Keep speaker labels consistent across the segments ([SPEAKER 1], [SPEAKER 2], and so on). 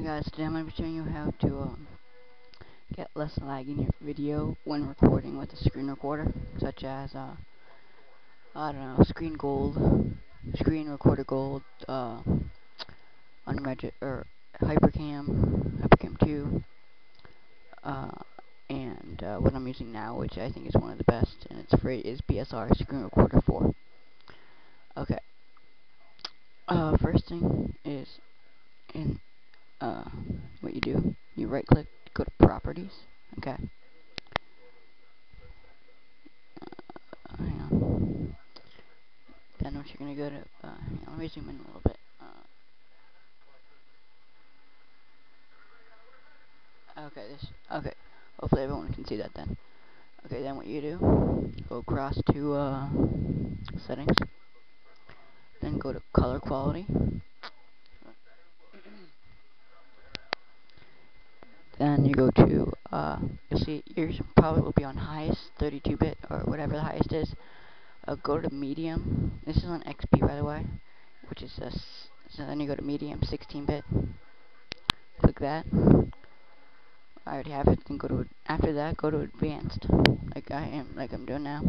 [SPEAKER 1] guys, today I'm going to be showing you how to um, get less lag in your video when recording with a screen recorder, such as, uh, I don't know, Screen Gold, Screen Recorder Gold, uh, Unregi or Hypercam, Hypercam 2, uh, and uh, what I'm using now, which I think is one of the best, and it's free, is BSR Screen Recorder 4. Okay. Uh, first thing is, in uh, what you do, you right click, go to properties, okay. Uh, hang on. Then what you're gonna go to, uh, on, let me zoom in a little bit. Uh, okay, this, okay. Hopefully everyone can see that then. Okay, then what you do, go across to, uh, settings, then go to color quality, then you go to, uh, you'll see yours probably will be on highest, 32-bit, or whatever the highest is. Uh, go to medium, this is on XP by the way, which is, a, so then you go to medium, 16-bit, click that, I already have it, then go to, after that, go to advanced, like I am, like I'm doing now.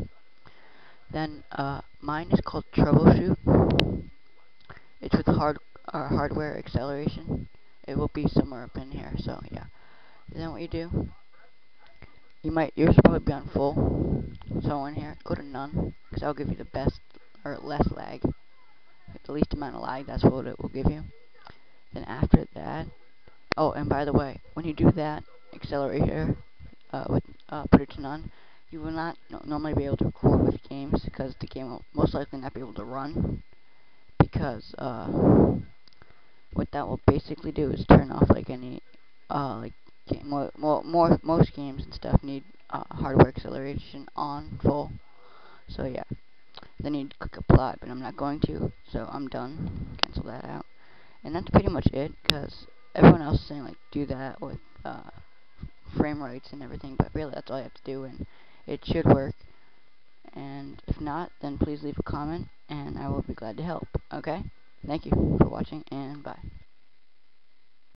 [SPEAKER 1] Then, uh, mine is called troubleshoot, it's with hard, uh, hardware acceleration, it will be somewhere up in here, so yeah then what you do, you might, yours will probably be on full. So in here, go to none, because that'll give you the best, or less lag. The least amount of lag, that's what it will give you. Then after that, oh, and by the way, when you do that, accelerator, uh, with, uh, put it to none, you will not no normally be able to record with games, because the game will most likely not be able to run, because, uh, what that will basically do is turn off, like, any, uh, like, game. More, more, most games and stuff need uh, hardware acceleration on full. So yeah, then you click apply, but I'm not going to, so I'm done. Cancel that out, and that's pretty much it. Because everyone else is saying like do that with uh, frame rates and everything, but really that's all you have to do, and it should work. And if not, then please leave a comment, and I will be glad to help. Okay? Thank you for watching, and bye.